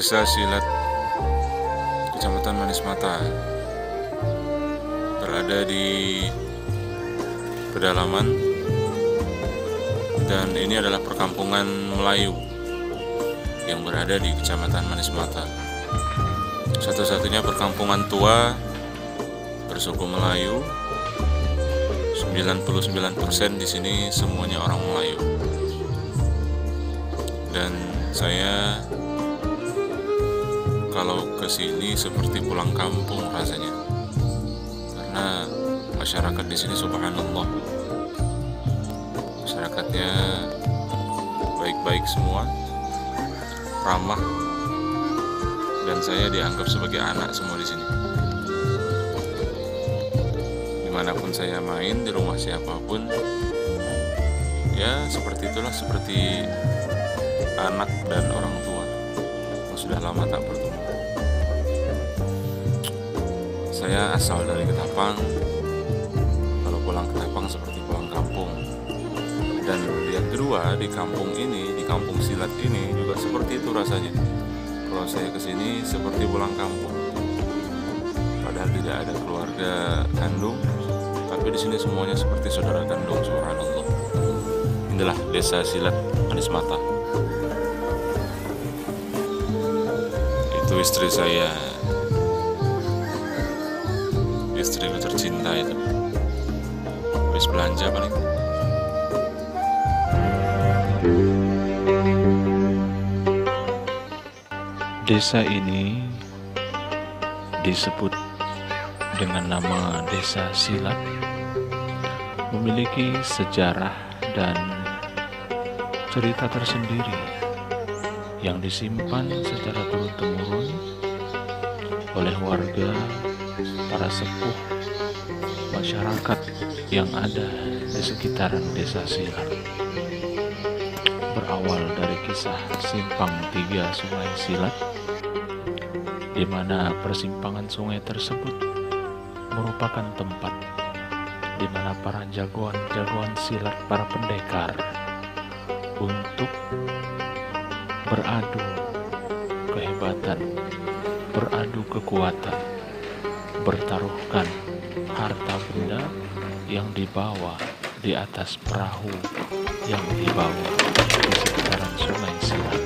Desa Silat, Kecamatan Manis Mata, berada di pedalaman, dan ini adalah perkampungan Melayu yang berada di Kecamatan Manis Mata. Satu-satunya perkampungan tua bersuku Melayu. 99% di sini semuanya orang Melayu. Dan saya kalau ke sini seperti pulang kampung rasanya. Karena masyarakat di sini subhanallah. Masyarakatnya baik-baik semua, ramah dan saya dianggap sebagai anak semua di sini. Di mana pun saya main di rumah siapa pun, ya seperti itulah seperti anak dan orang tua sudah lama tak bertemu. Saya asal dari Ketapang. Kalau pulang Ketapang seperti pulang kampung. Dan yang kedua di kampung ini, di kampung silat ini juga seperti itu rasanya. Kalau saya ke sini seperti pulang kampung. Padahal tidak ada keluarga kandung, tapi di sini semuanya seperti saudara kandung, subhanallah. Inilah desa silat Manis Mata. Itu istri saya istriku tercinta itu. Habis belanja paling. Desa ini disebut dengan nama Desa Silat, memiliki sejarah dan cerita tersendiri yang disimpan secara turun-temurun oleh warga, para sepuh, masyarakat yang ada di sekitaran Desa Silat berawal dari kisah simpang tiga sungai silat di mana persimpangan sungai tersebut merupakan tempat di mana para jagoan-jagoan silat para pendekar untuk beradu kehebatan, beradu kekuatan, bertaruhkan harta benda yang dibawa di atas perahu yang dibawa di sekitaran sungai silat.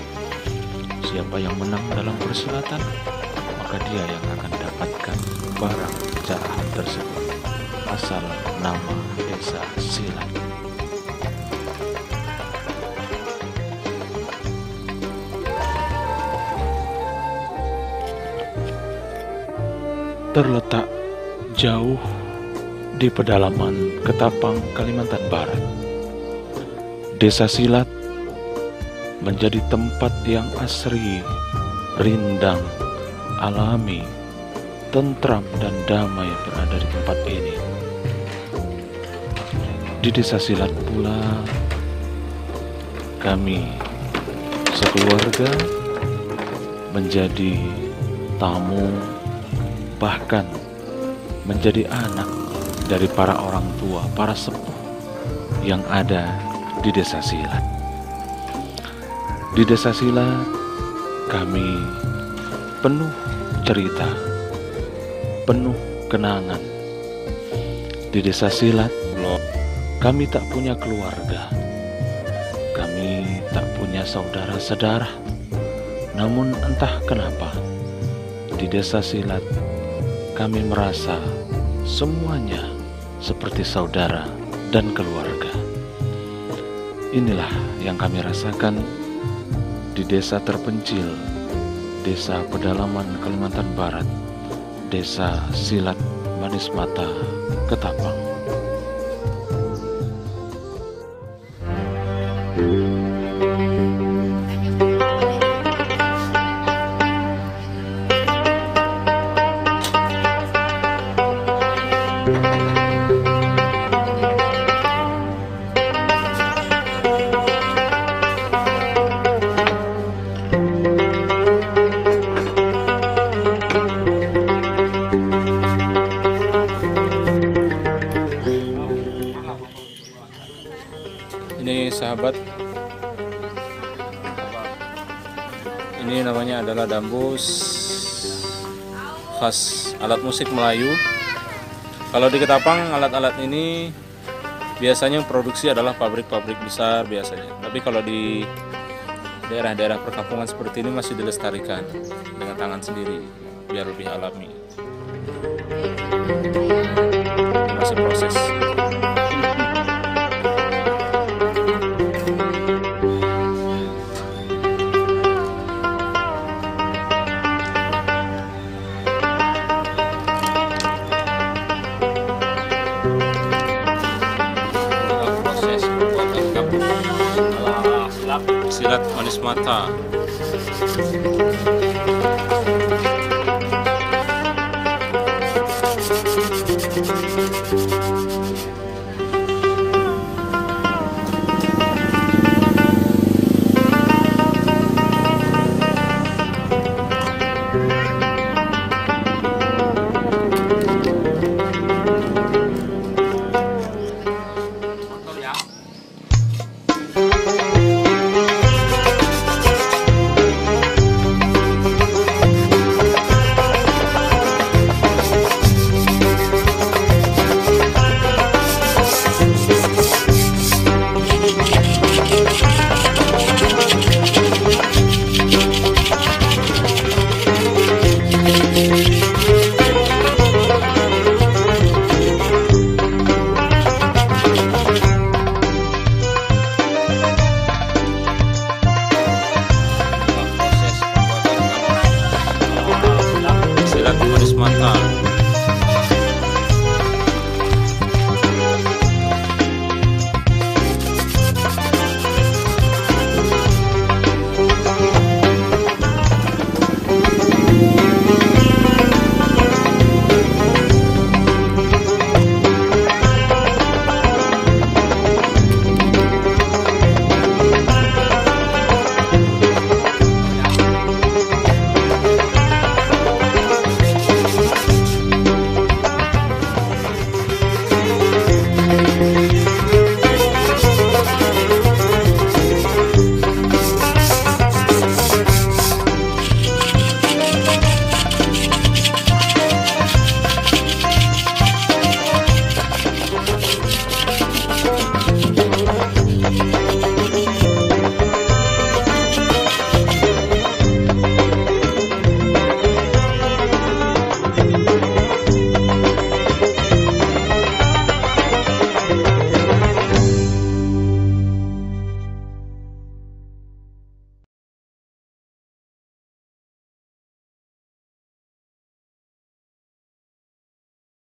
Siapa yang menang dalam persilatan, maka dia yang akan dapatkan barang jarahan tersebut. Asal nama desa silat. Terletak jauh di pedalaman Ketapang, Kalimantan Barat. Desa Silat menjadi tempat yang asri, rindang, alami, tentram dan damai berada di tempat ini. Di Desa Silat pula kami sekeluarga menjadi tamu bahkan menjadi anak dari para orang tua, para sepuh yang ada di Desa Silat. Di Desa Silat kami penuh cerita, penuh kenangan. Di Desa Silat kami tak punya keluarga, kami tak punya saudara-saudara. Namun entah kenapa di Desa Silat kami merasa semuanya seperti saudara dan keluarga. Inilah yang kami rasakan di desa terpencil, desa pedalaman Kalimantan Barat, desa Silat Manis Mata, Ketapang. Sahabat. Ini namanya adalah dambus khas alat musik Melayu. Kalau di Ketapang alat-alat ini biasanya produksi adalah pabrik-pabrik besar biasanya. Tapi kalau di daerah-daerah perkampungan seperti ini masih dilestarikan dengan tangan sendiri biar lebih alami. masih manis mata